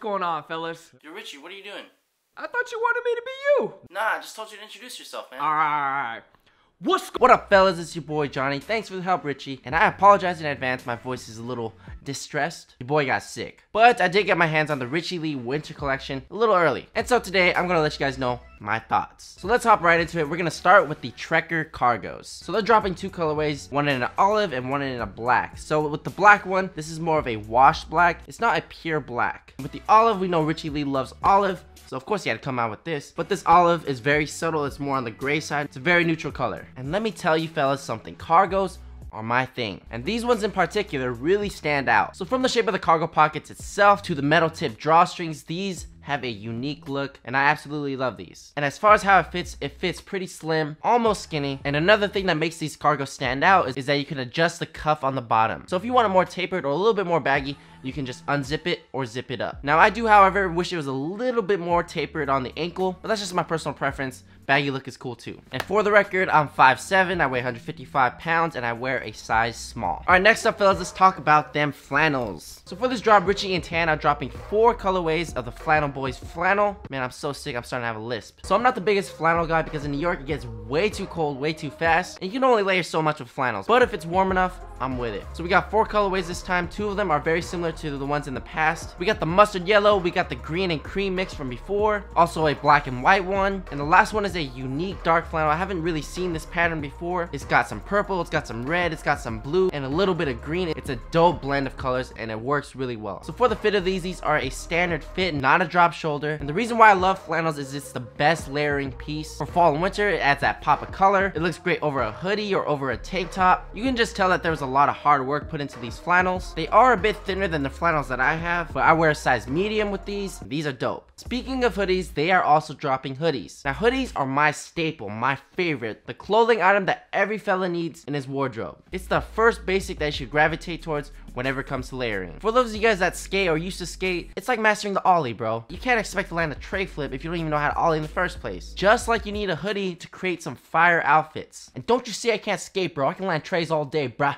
going on, fellas? Yo, Richie, what are you doing? I thought you wanted me to be you. Nah, I just told you to introduce yourself, man. Alright. What's What up, fellas? It's your boy Johnny. Thanks for the help, Richie. And I apologize in advance. My voice is a little distressed. Your boy got sick. But I did get my hands on the Richie Le Winter Collection a little early. And so today, I'm to let you guys know my thoughts. So let's hop right into it. We're to start with the Trekker Cargos. So they're dropping two colorways, one in an olive and one in a black. So with the black one, this is more of a washed black. It's not a pure black. With the olive, we know Richie Le loves olive. So of course he had to come out with this. But this olive is very subtle. It's more on the gray side. It's a very neutral color. And let me tell you fellas something. Cargos are my thing. And these ones in particular really stand out. So from the shape of the cargo pockets itself to the metal tip drawstrings, these have a unique look and I absolutely love these. And as far as how it fits, it fits pretty slim, almost skinny. And another thing that makes these cargos stand out is, is that you can adjust the cuff on the bottom. So if you want it more tapered or a little bit more baggy, you can just unzip it or zip it up. Now I do however wish it was a little bit more tapered on the ankle, but that's just my personal preference. Baggy look is cool too. And for the record, I'm 5'7", I weigh 155 pounds, and I wear a size small. Alright, next up fellas, let's talk about them flannels. So for this drop, Richie and Tan are dropping four colorways of the Flannel Boys flannel. Man, I'm so sick, I'm starting to have a lisp. So I'm not the biggest flannel guy because in New York it gets way too cold, way too fast, and you can only layer so much with flannels. But if it's warm enough, I'm with it. So we got four colorways this time. Two of them are very similar to the ones in the past. We got the mustard yellow, we got the green and cream mix from before, also a black and white one, and the last one is a unique dark flannel. I haven't really seen this pattern before. It's got some purple, it's got some red, it's got some blue, and a little bit of green. It's a dope blend of colors, and it works really well. So for the fit of these, these are a standard fit, not a drop shoulder. And the reason why I love flannels is it's the best layering piece. For fall and winter, it adds that pop of color. It looks great over a hoodie or over a tank top. You can just tell that there was a lot of hard work put into these flannels. They are a bit thinner than the flannels that I have, but I wear a size medium with these. These are dope. Speaking of hoodies, they are also dropping hoodies. Now hoodies are my staple, my favorite, the clothing item that every fella needs in his wardrobe. It's the first basic that you should gravitate towards whenever it comes to layering. For those of you guys that skate or used to skate, it's like mastering the ollie, bro. You can't expect to land a tray flip if you don't even know how to ollie in the first place. Just like you need a hoodie to create some fire outfits. And don't you see I can't skate, bro. I can land trays all day, bruh.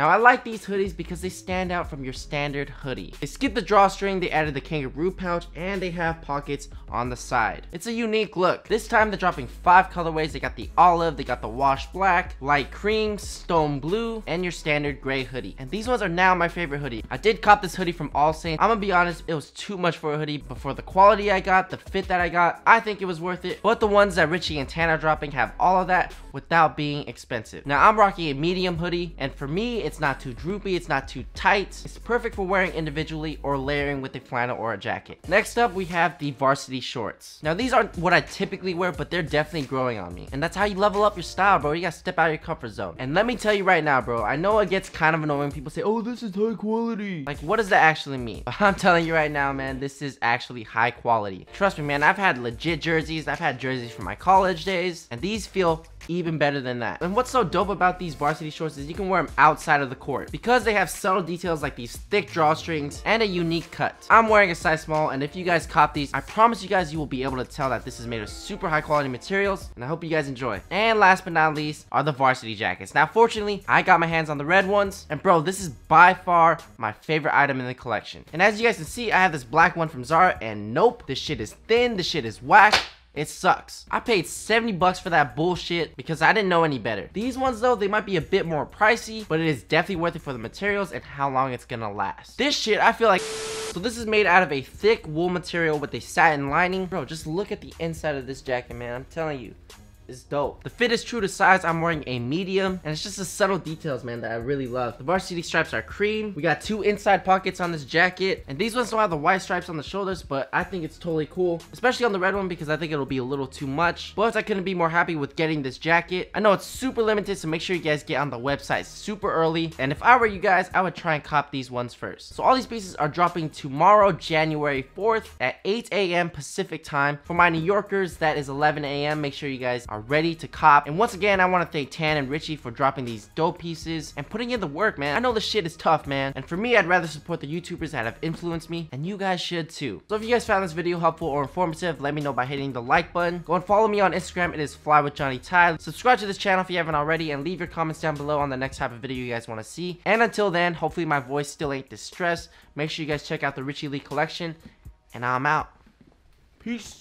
Now I like these hoodies because they stand out from your standard hoodie. They skipped the drawstring, they added the kangaroo pouch, and they have pockets on the side. It's a unique look. This time they're dropping five colorways. They got the olive, they got the wash black, light cream, stone blue, and your standard gray hoodie. And these ones are now my favorite hoodie. I did cop this hoodie from All Saints. I'm gonna be honest, it was too much for a hoodie, but for the quality I got, the fit that I got, I think it was worth it. But the ones that Richie and Tan are dropping have all of that without being expensive. Now I'm rocking a medium hoodie, and for me, it's not too droopy, it's not too tight. It's perfect for wearing individually or layering with a flannel or a jacket. Next up, we have the varsity shorts. Now these aren't what I typically wear, but they're definitely growing on me. And that's how you level up your style, bro. You gotta step out of your comfort zone. And let me tell you right now, bro, I know it gets kind of annoying. When people say, oh, this is high quality. Like, what does that actually mean? But I'm telling you right now, man, this is actually high quality. Trust me, man, I've had legit jerseys. I've had jerseys from my college days, and these feel even better than that. And what's so dope about these varsity shorts is you can wear them outside of the court because they have subtle details like these thick drawstrings and a unique cut. I'm wearing a size small and if you guys cop these, I promise you guys you will be able to tell that this is made of super high quality materials and I hope you guys enjoy. And last but not least are the varsity jackets. Now fortunately, I got my hands on the red ones and bro, this is by far my favorite item in the collection. And as you guys can see, I have this black one from Zara and nope, this shit is thin, this shit is whack. It sucks. I paid 70 bucks for that bullshit because I didn't know any better. These ones though, they might be a bit more pricey, but it is definitely worth it for the materials and how long it's gonna last. This shit, I feel like... So this is made out of a thick wool material with a satin lining. Bro, just look at the inside of this jacket, man. I'm telling you is dope. The fit is true to size. I'm wearing a medium, and it's just the subtle details, man, that I really love. The varsity stripes are cream. We got two inside pockets on this jacket, and these ones don't have the white stripes on the shoulders, but I think it's totally cool, especially on the red one because I think it'll be a little too much. But I couldn't be more happy with getting this jacket. I know it's super limited, so make sure you guys get on the website super early. And if I were you guys, I would try and cop these ones first. So all these pieces are dropping tomorrow, January 4th at 8 a.m. Pacific time. For my New Yorkers, that is 11 a.m. Make sure you guys are are ready to cop. And once again, I want to thank Tan and Richie for dropping these dope pieces and putting in the work, man. I know the shit is tough, man. And for me, I'd rather support the YouTubers that have influenced me, and you guys should too. So if you guys found this video helpful or informative, let me know by hitting the like button. Go and follow me on Instagram. It is Fly with Johnny Thai. Subscribe to this channel if you haven't already, and leave your comments down below on the next type of video you guys want to see. And until then, hopefully my voice still ain't distressed. Make sure you guys check out the Richie Le collection, and I'm out. Peace.